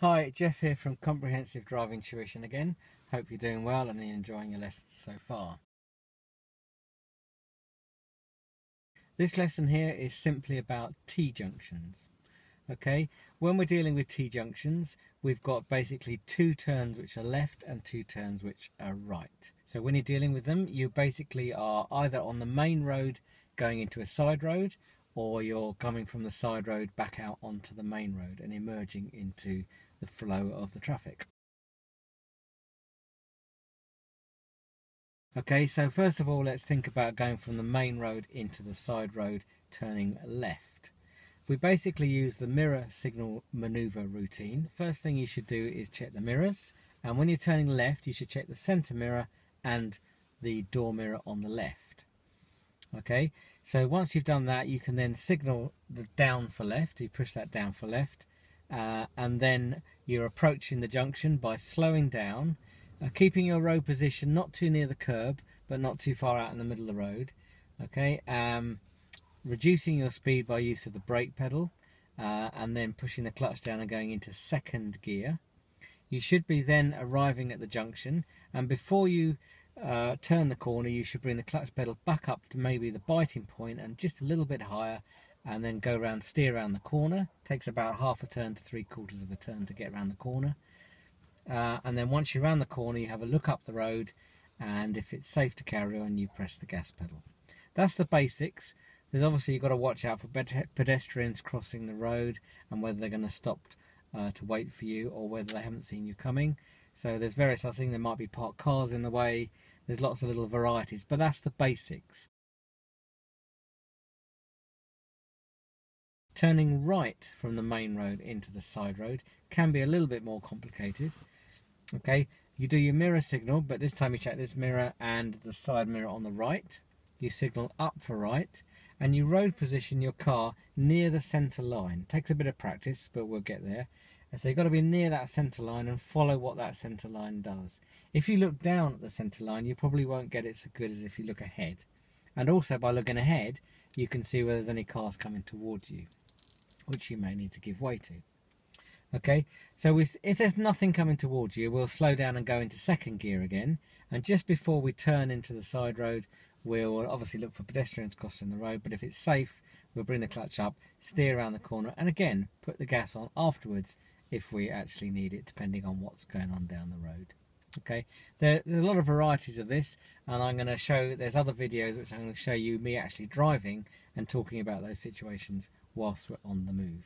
Hi, Geoff here from Comprehensive Driving Tuition again. Hope you're doing well and enjoying your lessons so far. This lesson here is simply about T-junctions. Okay, when we're dealing with T-junctions, we've got basically two turns which are left and two turns which are right. So when you're dealing with them, you basically are either on the main road going into a side road or you're coming from the side road back out onto the main road and emerging into the flow of the traffic. Okay, so first of all, let's think about going from the main road into the side road, turning left. We basically use the mirror signal maneuver routine. First thing you should do is check the mirrors, and when you're turning left, you should check the center mirror and the door mirror on the left. Okay, so once you've done that, you can then signal the down for left. You push that down for left, uh, and then you're approaching the junction by slowing down, uh, keeping your road position not too near the curb but not too far out in the middle of the road. Okay, um, reducing your speed by use of the brake pedal, uh, and then pushing the clutch down and going into second gear. You should be then arriving at the junction, and before you uh, turn the corner, you should bring the clutch pedal back up to maybe the biting point and just a little bit higher and then go around, steer around the corner. Takes about half a turn to three quarters of a turn to get around the corner. Uh, and then once you're around the corner, you have a look up the road, and if it's safe to carry on, you press the gas pedal. That's the basics. There's obviously you've got to watch out for pedestrians crossing the road and whether they're going to stop uh, to wait for you or whether they haven't seen you coming. So there's various other things. There might be parked cars in the way. There's lots of little varieties, but that's the basics. Turning right from the main road into the side road can be a little bit more complicated. Okay, you do your mirror signal, but this time you check this mirror and the side mirror on the right. You signal up for right, and you road position your car near the centre line. Takes a bit of practice, but we'll get there. And so you've got to be near that centre line and follow what that centre line does. If you look down at the centre line, you probably won't get it so good as if you look ahead. And also by looking ahead, you can see whether there's any cars coming towards you which you may need to give way to. Okay, so if there's nothing coming towards you, we'll slow down and go into second gear again. And just before we turn into the side road, we'll obviously look for pedestrians crossing the road. But if it's safe, we'll bring the clutch up, steer around the corner, and again, put the gas on afterwards if we actually need it, depending on what's going on down the road. Okay, there, there's a lot of varieties of this, and I'm going to show, there's other videos which I'm going to show you me actually driving and talking about those situations whilst we're on the move.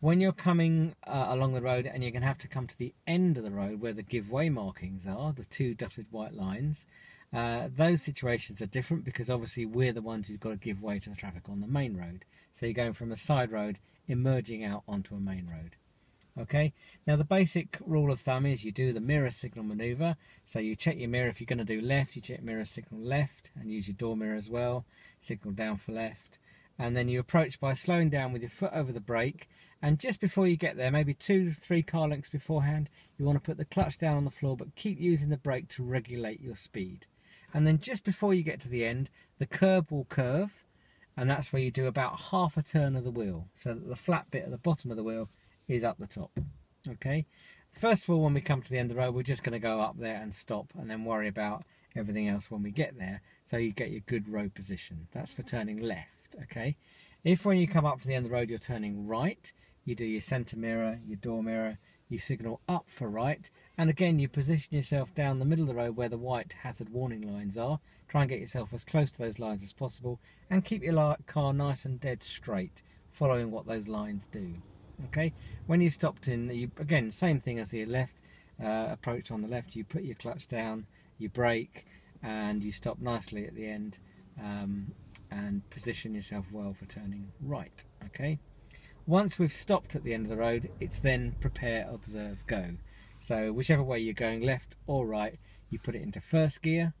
When you're coming uh, along the road and you're going to have to come to the end of the road where the give way markings are, the two dotted white lines, uh, those situations are different because obviously we're the ones who've got to give way to the traffic on the main road. So you're going from a side road emerging out onto a main road. Okay, now the basic rule of thumb is you do the mirror signal maneuver. So you check your mirror if you're going to do left, you check mirror signal left and use your door mirror as well, signal down for left. And then you approach by slowing down with your foot over the brake. And just before you get there, maybe two, three car lengths beforehand, you want to put the clutch down on the floor, but keep using the brake to regulate your speed. And then just before you get to the end, the curb will curve, and that's where you do about half a turn of the wheel. So that the flat bit at the bottom of the wheel is up the top. Okay, first of all, when we come to the end of the road, we're just going to go up there and stop and then worry about everything else when we get there. So you get your good road position. That's for turning left. Okay, if when you come up to the end of the road, you're turning right, you do your center mirror, your door mirror, you signal up for right, and again you position yourself down the middle of the road where the white hazard warning lines are. Try and get yourself as close to those lines as possible and keep your car nice and dead straight, following what those lines do okay? When you stopped in you again same thing as the left uh, approach on the left you put your clutch down you brake and you stop nicely at the end um, and position yourself well for turning right okay? Once we've stopped at the end of the road it's then prepare observe go. So whichever way you're going left or right you put it into first gear.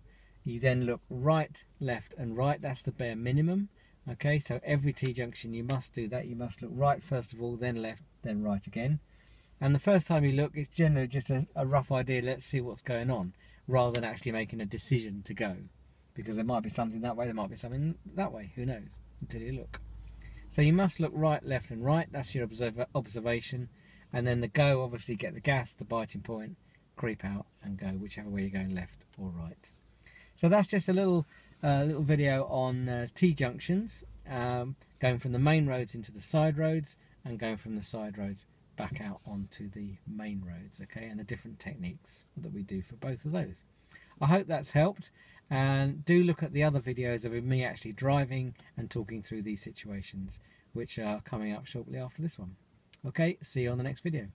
You then look right left and right that's the bare minimum Okay, so every T-junction you must do that. You must look right first of all, then left, then right again. And the first time you look, it's generally just a, a rough idea, let's see what's going on, rather than actually making a decision to go. Because there might be something that way, there might be something that way, who knows, until you look. So you must look right, left and right. That's your observer, observation. And then the go, obviously get the gas, the biting point, creep out and go whichever way you're going, left or right. So that's just a little uh, little video on uh, T-junctions, um, going from the main roads into the side roads and going from the side roads back out onto the main roads, okay, and the different techniques that we do for both of those. I hope that's helped and do look at the other videos of me actually driving and talking through these situations which are coming up shortly after this one. Okay, see you on the next video.